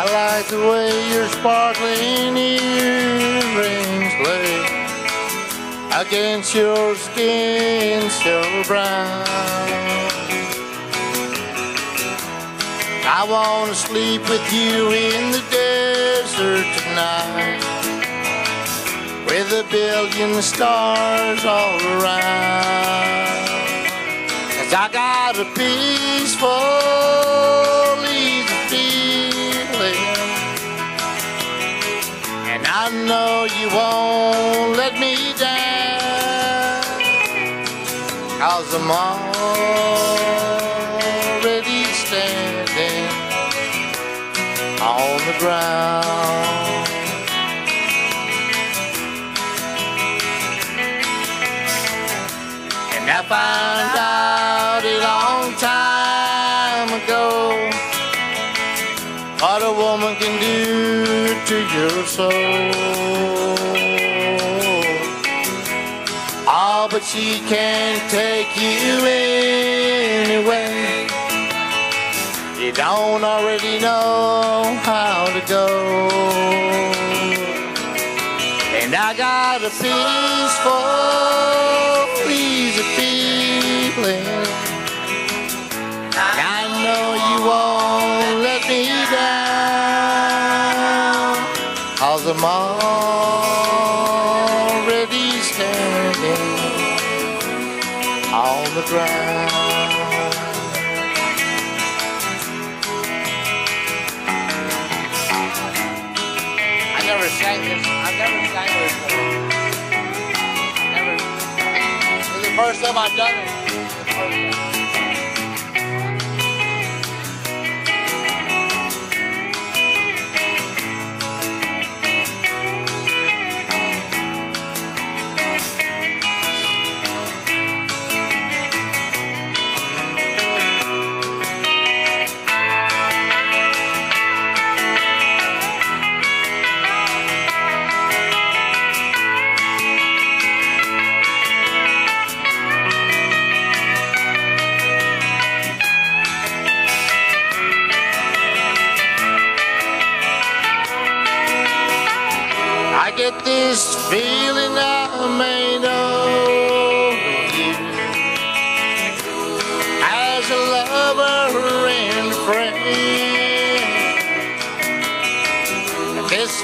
I like the way your sparkling earrings lay against your skin so brown. I wanna sleep with you in the desert tonight with a billion stars all around. Cause I got a peaceful, I know you won't let me down. Cause I'm already standing on the ground. And I found out a long time ago what a woman can do to your soul. Oh, but she can't take you anyway. You don't already know how to go. And I got a peaceful, easy I'm already standing on the ground. I never sang this. I never sang this before. Never. This is the first time I've done it.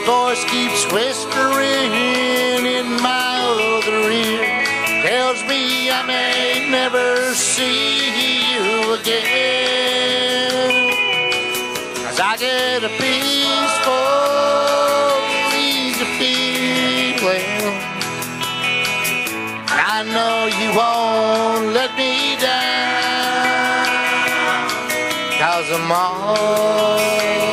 Voice keeps whispering in my other ear, tells me I may never see you again. Cause I get a peaceful, easy feeling. I know you won't let me down. Cause I'm already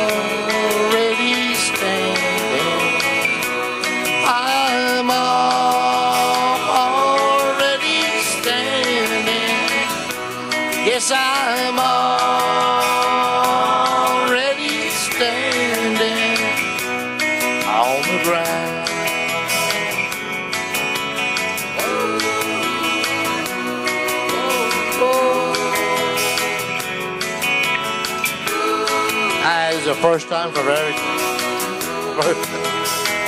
the first time for everything.